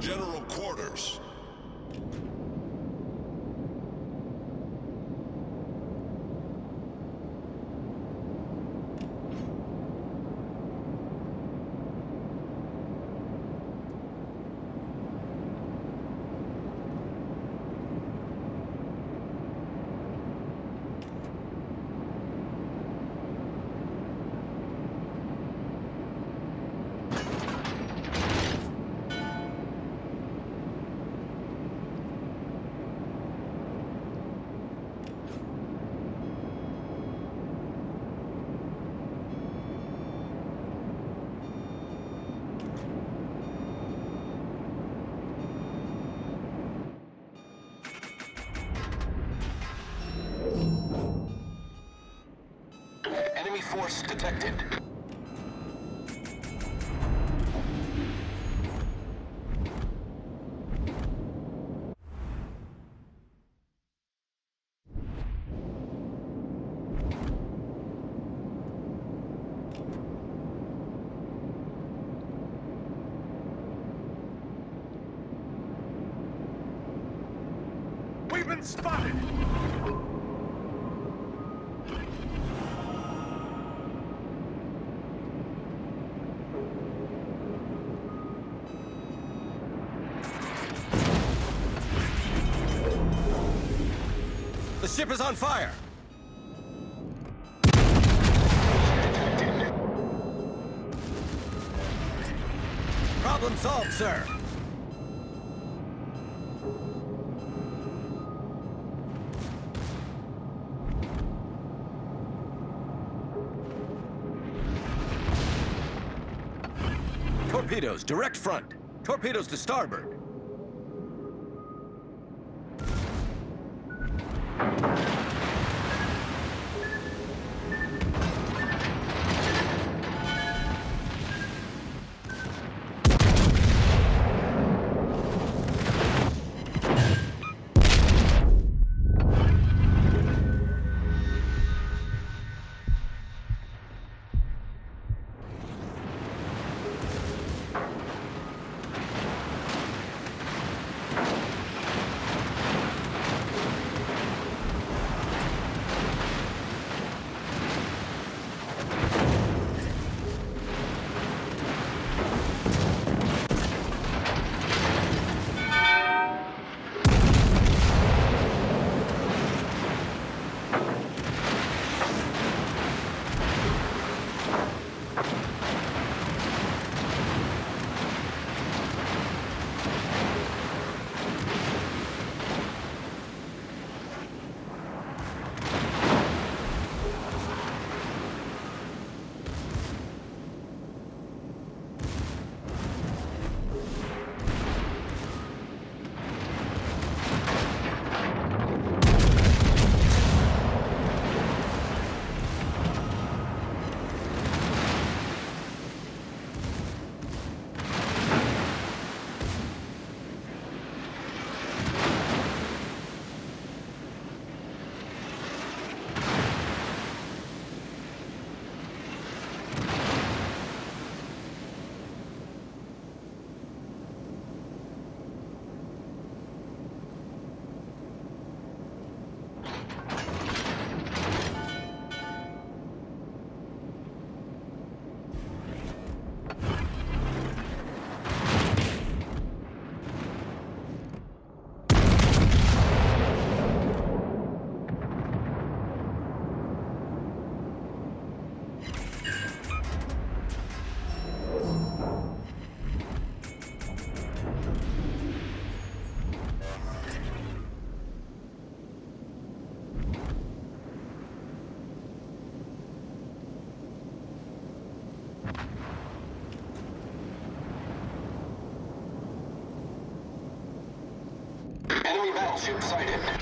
general quarters. Force detected. We've been spotted! Ship is on fire! Problem solved, sir. Torpedoes, direct front. Torpedoes to starboard. Battleship sighted.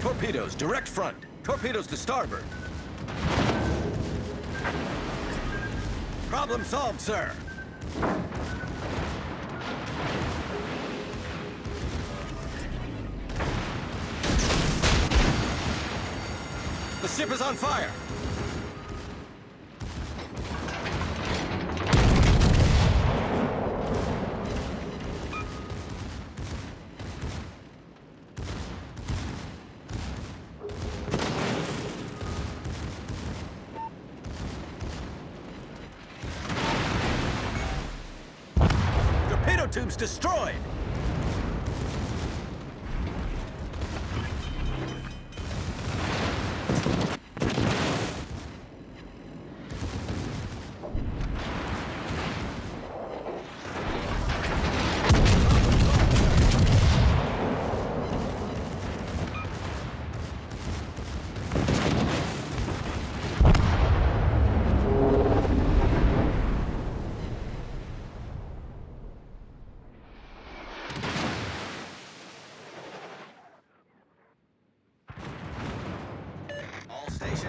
Torpedoes, direct front. Torpedoes to starboard. Problem solved, sir. The ship is on fire. Tubes destroyed.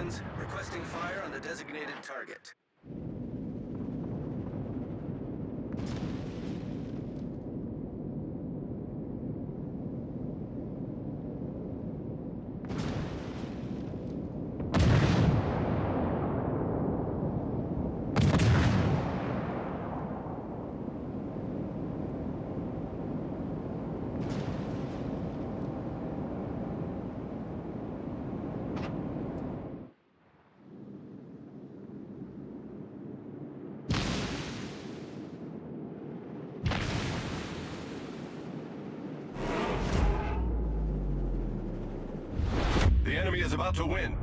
Requesting fire on the designated target. The enemy is about to win.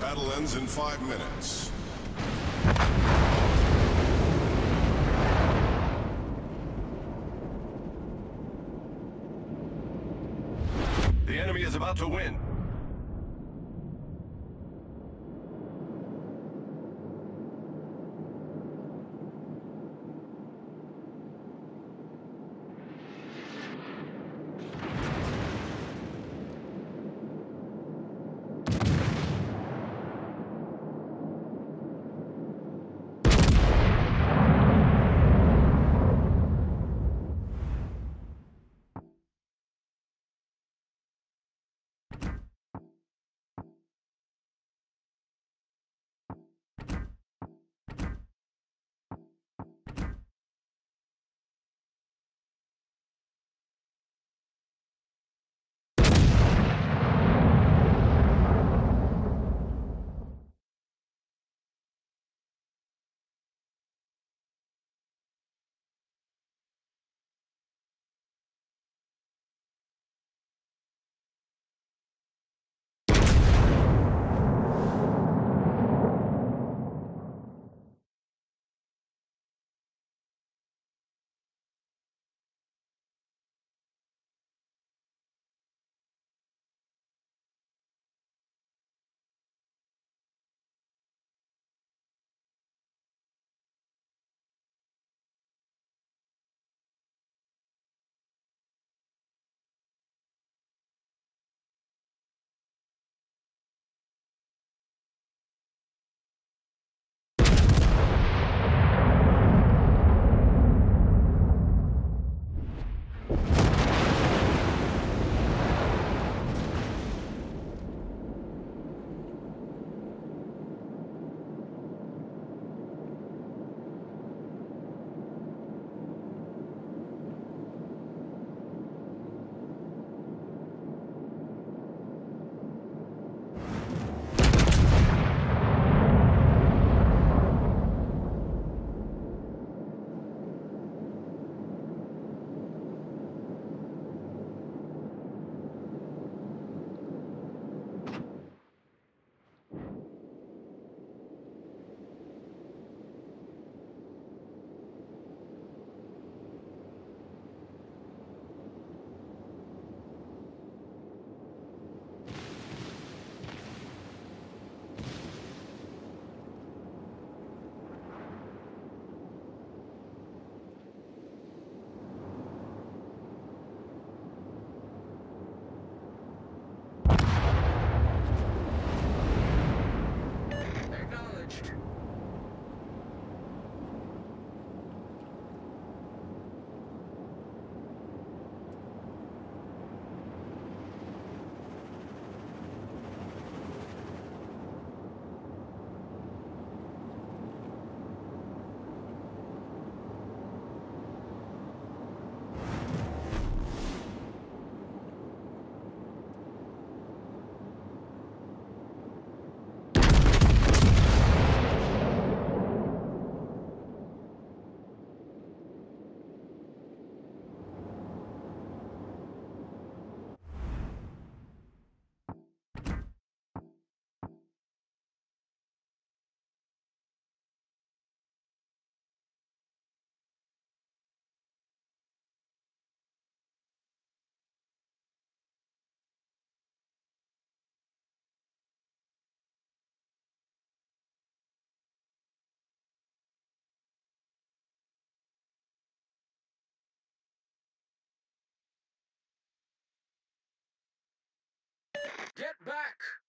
Battle ends in five minutes. The about to win. back.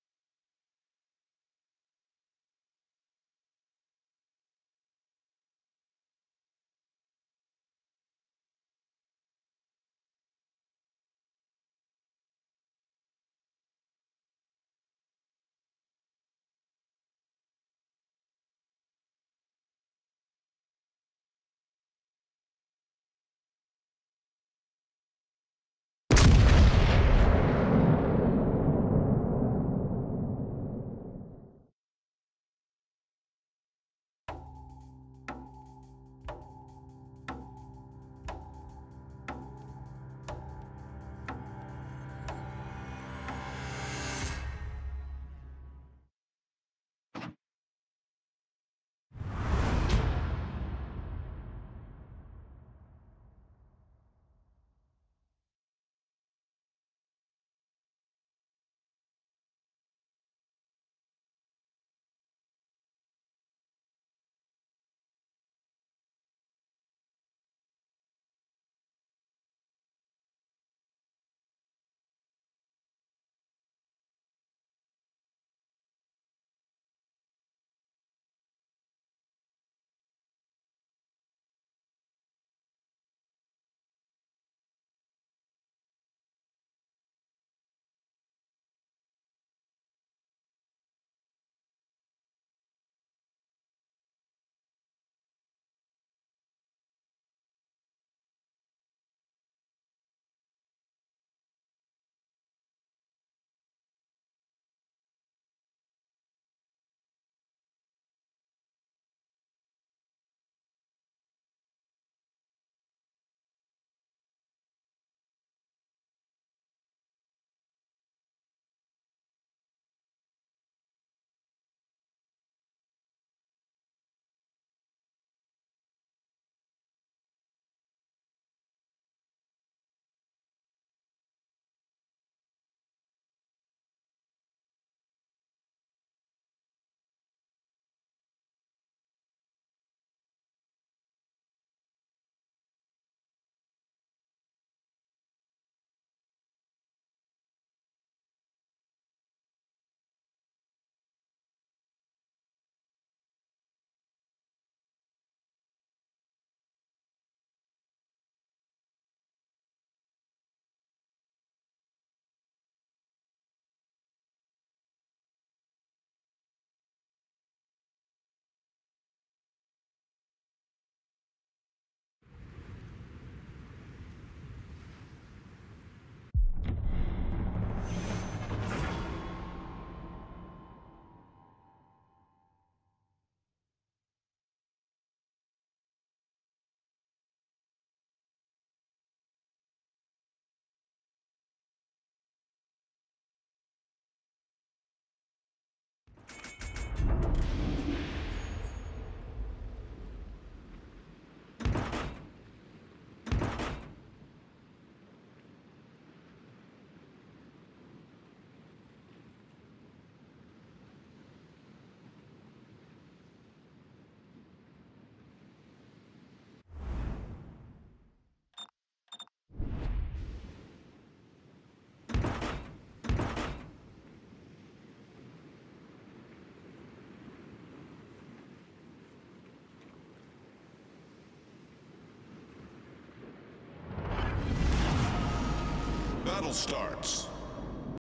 Battle starts.